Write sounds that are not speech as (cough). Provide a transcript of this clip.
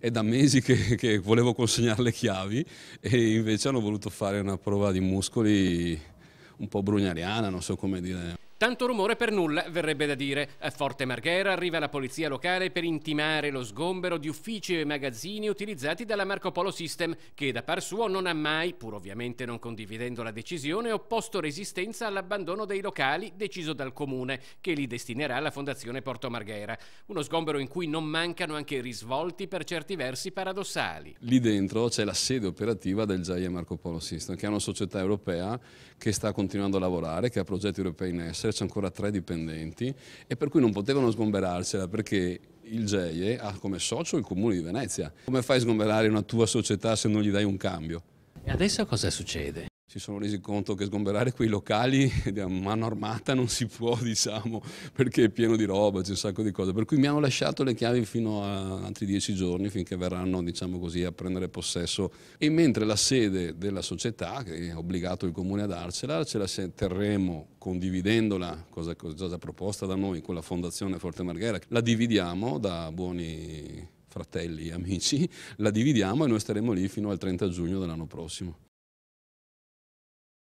è da mesi che, che volevo consegnare le chiavi e invece hanno voluto fare una prova di muscoli un po' brugnariana, non so come dire. Tanto rumore per nulla, verrebbe da dire. A Forte Marghera arriva la polizia locale per intimare lo sgombero di uffici e magazzini utilizzati dalla Marco Polo System, che da par suo non ha mai, pur ovviamente non condividendo la decisione, opposto resistenza all'abbandono dei locali deciso dal comune, che li destinerà alla Fondazione Porto Marghera. Uno sgombero in cui non mancano anche risvolti per certi versi paradossali. Lì dentro c'è la sede operativa del GIE Marco Polo System, che è una società europea che sta continuando a lavorare, che ha progetti europei in essere c'è ancora tre dipendenti e per cui non potevano sgomberarsela perché il GEIE ha come socio il Comune di Venezia. Come fai a sgomberare una tua società se non gli dai un cambio? E adesso cosa succede? Si sono resi conto che sgomberare quei locali (laughs) a mano armata non si può, (laughs) diciamo, perché è pieno di roba, c'è un sacco di cose. Per cui mi hanno lasciato le chiavi fino a altri dieci giorni, finché verranno, diciamo così, a prendere possesso. E mentre la sede della società, che è obbligato il comune a darcela, ce la terremo condividendola, cosa, già proposta da noi con la Fondazione Forte Marghera, la dividiamo da buoni fratelli e amici, (laughs) la dividiamo e noi staremo lì fino al 30 giugno dell'anno prossimo.